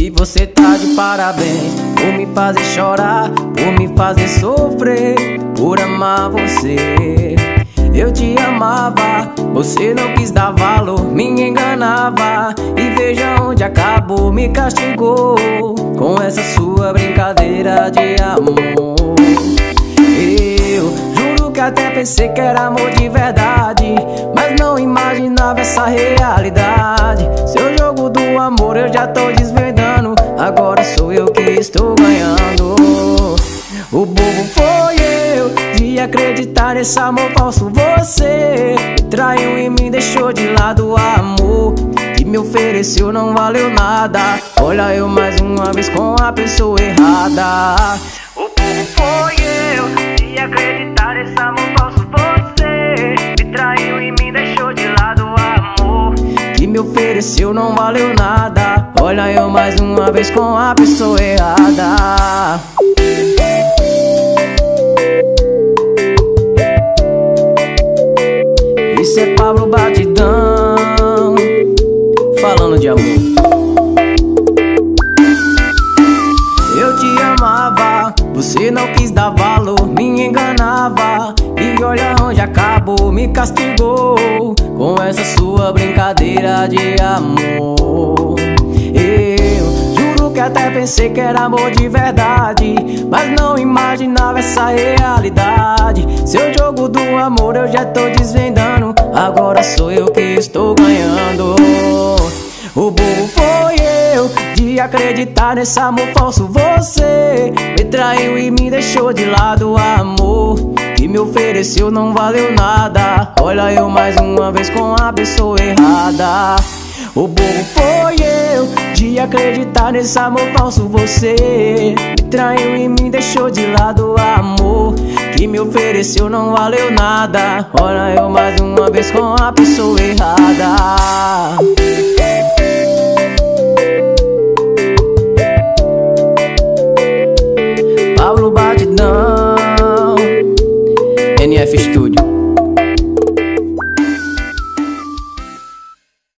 E você tá de parabéns por me fazer chorar, por me fazer sofrer, por amar você. Eu te amava, você não quis dar valor, me enganava. E veja onde acabou, me castigou com essa sua brincadeira de amor. Até pensei que era amor de verdade, mas não imaginava essa realidade. Seu jogo do amor eu já tô desvendando, agora sou eu que estou ganhando. O bobo foi eu de acreditar nesse amor falso. Você traiu e me deixou de lado o amor que me ofereceu não valeu nada. Olha eu mais uma vez com a pessoa errada. O bobo foi eu que me ofereceu não valeu nada. Olha eu mais uma vez com a pessoa errada. Isso é Pablo Batidão Falando de amor Eu te amava Você não quis dar valor Me enganava. E olha onde acabou Me castigou. Com essa sua brincadeira de amor. Eu juro que até pensei que era amor de verdade. Mas não imaginava essa realidade. Seu jogo do amor eu já tô desvendando. Agora sou eu que estou ganhando. O burro foi de acreditar nesse amor falso. Você me traiu e me deixou de lado o amor. Que me ofereceu não valeu nada. Olha eu mais uma vez com a pessoa errada. O burro foi eu de acreditar nesse amor falso. Você me traiu e me deixou de lado o amor. Que me ofereceu não valeu nada. Olha eu mais uma vez com a pessoa errada